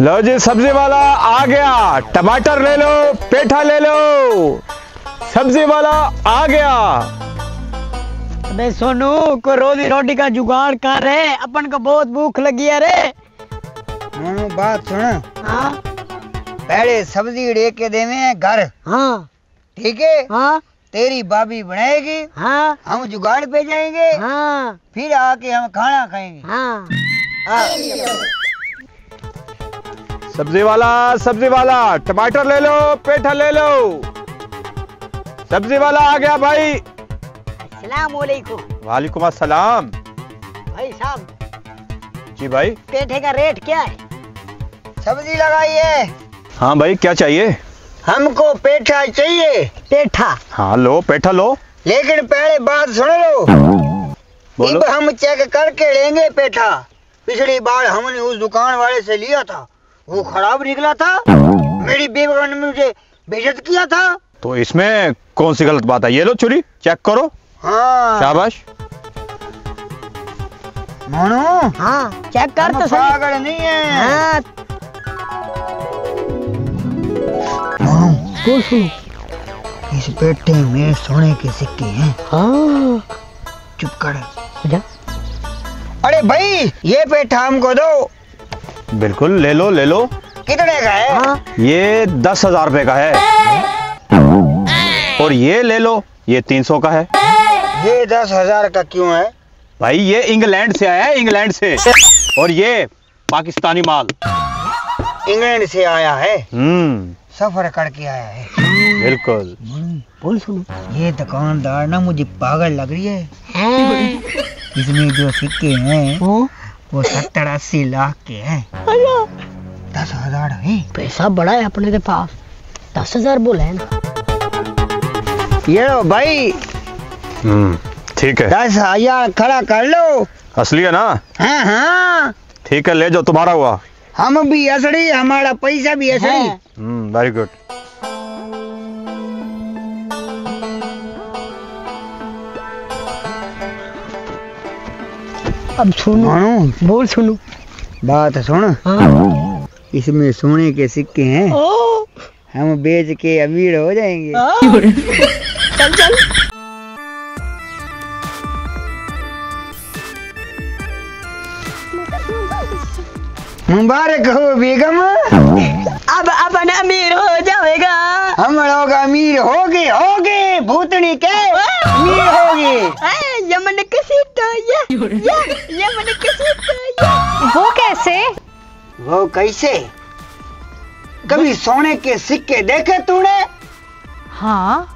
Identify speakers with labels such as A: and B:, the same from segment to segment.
A: लो जी सब्ज़ी वाला आ गया। टमाटर ले लो पेठा ले लो। सब्ज़ी वाला आ गया।
B: अबे सोनू को रोजी रोटी का जुगाड़ कर रे अपन को बहुत भूख लगी है रे।
C: मोनू बात सुन।
B: हाँ।
C: पहले सब्ज़ी ले के देवे घर।
B: हाँ।
C: ठीक है?
B: हाँ।
C: तेरी भाभी बनाएगी।
B: हाँ।
C: हम जुगाड़ पे जाएँगे।
B: हाँ।
C: फिर आके हम खाना खाएँगे।
B: हाँ।
C: हाँ।
A: सब्ज़ी वाला सब्ज़ी वाला टमाटर ले लो पेठा ले लो। सब्ज़ी वाला आ गया भाई।
B: अस्सलाम वालेकुम
A: वालेकुम अस्सलाम।
B: भाई साहब
A: जी भाई।
B: पेठे का रेट क्या है?
C: सब्ज़ी लगाइए। हाँ
A: भाई क्या चाहिए?
C: हमको पेठा चाहिए।
B: पेठा?
A: हाँ लो पेठा लो।
C: लेकिन पहले बात सुन लो।
A: बोलो।
C: हम चेक करके लेंगे पेठा। पिछली बार हमने उस दुकान वाले से लिया था। वो खराब निकला था। मेरी बेबी ने मुझे बेजत किया था।
A: तो इसमें कौन सी गलत बात है? ये लो चुरी चेक करो।
C: हाँ।
A: शाबाश।
C: मोनू।
B: हाँ चेक कर तो सही।
C: पागल नहीं है।
B: हाँ।
C: इस पेटे में सोने के सिक्के हैं।
B: हाँ।
C: चुप कर।
B: जा।
C: अरे भाई ये पेठा हमको दो।
A: बिल्कुल ले लो ले लो।
C: कितने का है?
B: हाँ।
A: ये दस हज़ार रुपए का है। और ये ले लो ये तीन सौ का है।
C: ये दस हज़ार का क्यों है?
A: भाई ये इंग्लैंड से आया है इंग्लैंड से। और ये पाकिस्तानी माल।
C: इंग्लैंड से आया है?
A: हम्म।
C: सफ़र करके आया है।
A: बिल्कुल।
B: बोल सुनो।
C: ये दुकानदार ना मुझे पागल लग रही है। इसमें जो सिक्के हैं
B: हाँ
C: वो सत्तर अस्सी लाख के हैं। दस हज़ार है।
B: पैसा बड़ा है अपने के पास। दस हज़ार बोला है ना।
C: ये लो भाई।
A: हम्म ठीक है।
C: दस हज़ार खड़ा कर लो।
A: असली है ना?
C: हाँ हाँ।
A: ठीक है ले जाओ तुम्हारा हुआ।
C: हम भी असली हमारा पैसा भी असली।
B: है।
A: हम्म वेरी गुड
B: अब सुनो। बोल सुनो।
C: बात सुन।
B: हाँ।
C: इसमें सोने के सिक्के हैं। हम बेच के अमीर हो जाएँगे।
B: चल चल।
C: मुबारक हो बेगम।
B: अब अपन अमीर हो जाएगा
C: हम लोग अमीर हो गए हो गए भूतनी के।
B: यमन की सीट ये ये यमन की सीट
D: वो कैसे?
C: वो कैसे? कभी सोने के सिक्के देखे तूने?
D: हाँ।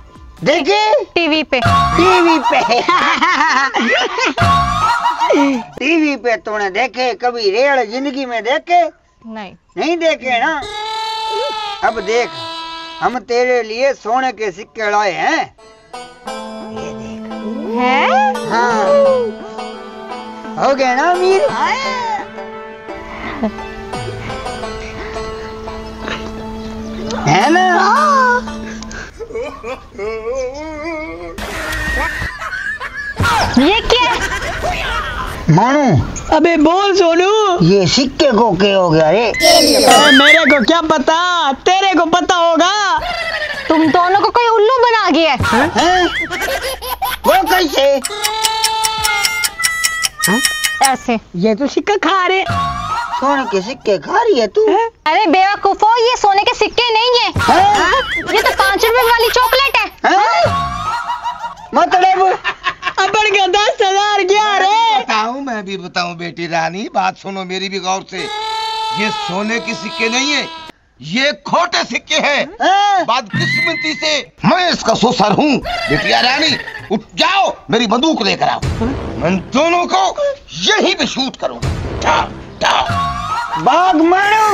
C: देखे?
D: टीवी पे।
C: टीवी पे। टीवी पे तूने देखे कभी रेड़ ज़िंदगी में देखे?
D: नहीं।
C: नहीं देखे ना? अब देख हम तेरे लिए सोने के सिक्के लाए हैं। ये
D: है?
C: हाँ। हो गए ना अमीर? है ना?
D: ये क्या?
C: मानू।
B: अबे बोल सोनू।
C: ये सिक्के को क्या हो गया रे।
B: मेरे को क्या पता? तेरे को पता होगा।
D: तुम दोनों को कोई उल्लू बना गया है
C: हैं?
D: ऐसे।
B: ये तो सिक्का खा रहे।
C: सोने के सिक्के खा रही है तू।
D: अरे बेवकूफो ये सोने के सिक्के नहीं है।
C: हैं?
D: ये तो पाँच रुपए वाली चॉकलेट है।
C: मतलब
B: अपन का दस हज़ार क्या रे
E: बताऊँ मैं भी बताऊँ बेटी रानी बात सुनो मेरी भी गौर से। ये सोने के सिक्के नहीं है ये खोटे सिक्के हैं।
C: हैं?
E: बदकिस्मती से मैं इसका सोसर हूँ। बिटिया रानी उठ जाओ मेरी बंदूक लेकर आओ। मैं दोनों को यहीं पे शूट करूँगा।
C: बाघ मारो।